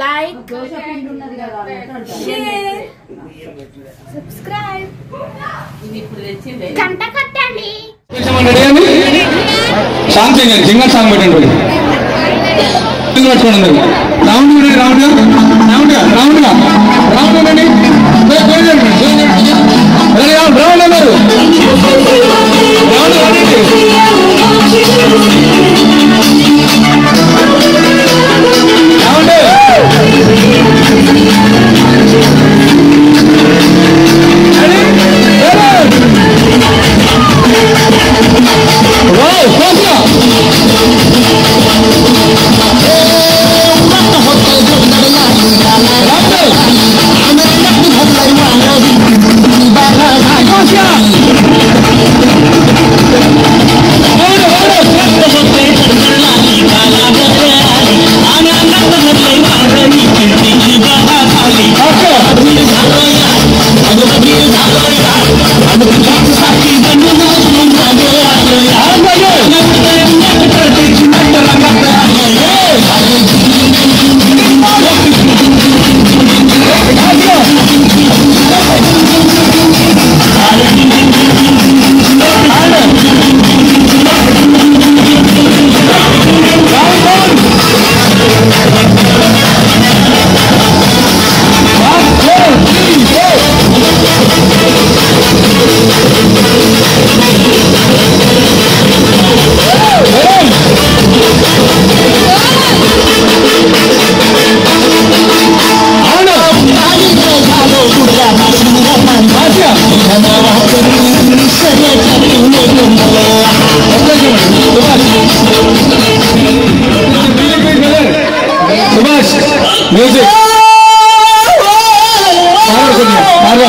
Like share subscribe గంట కట్టండి. Song singer singer song పెట్టండి పట్టుకోండి రౌండ్ ఉండండి రౌండ్ రౌండ్ రౌండ్ म्यूजिक मारो मारो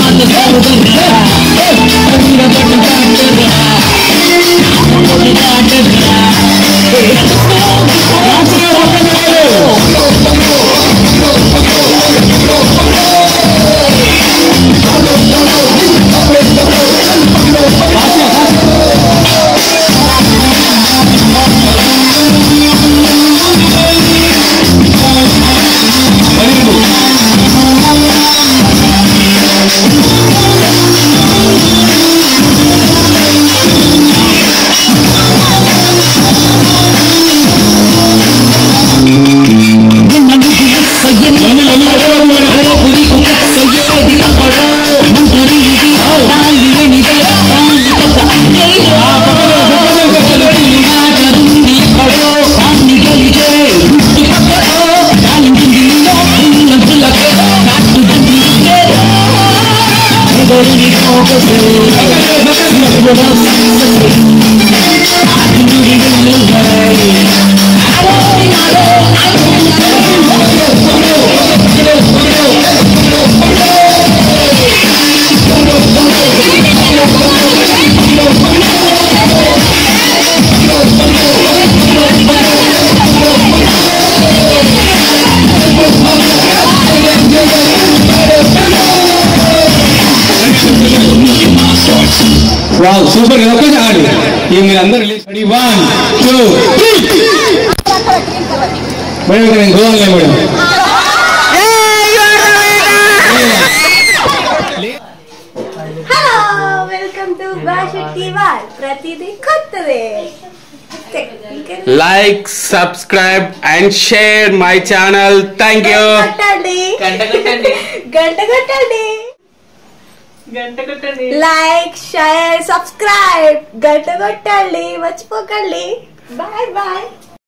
I'm the Thank you. Wow super ఒక్కసారి ఆడు. ఈ మీరు అందరు రెడీ వన్ టూ మేడం నేను గోవాలే మేడం share my channel. Thank you. కొట్టండి గంట కొట్టండి గంట కొట్టండి. గంట కొట్టండి. లైక్ షేర్ సబ్స్క్రైబ్ గంట కొట్టండి. మర్చిపోకండి. Bye bye